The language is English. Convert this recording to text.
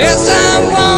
Yes, I'm one.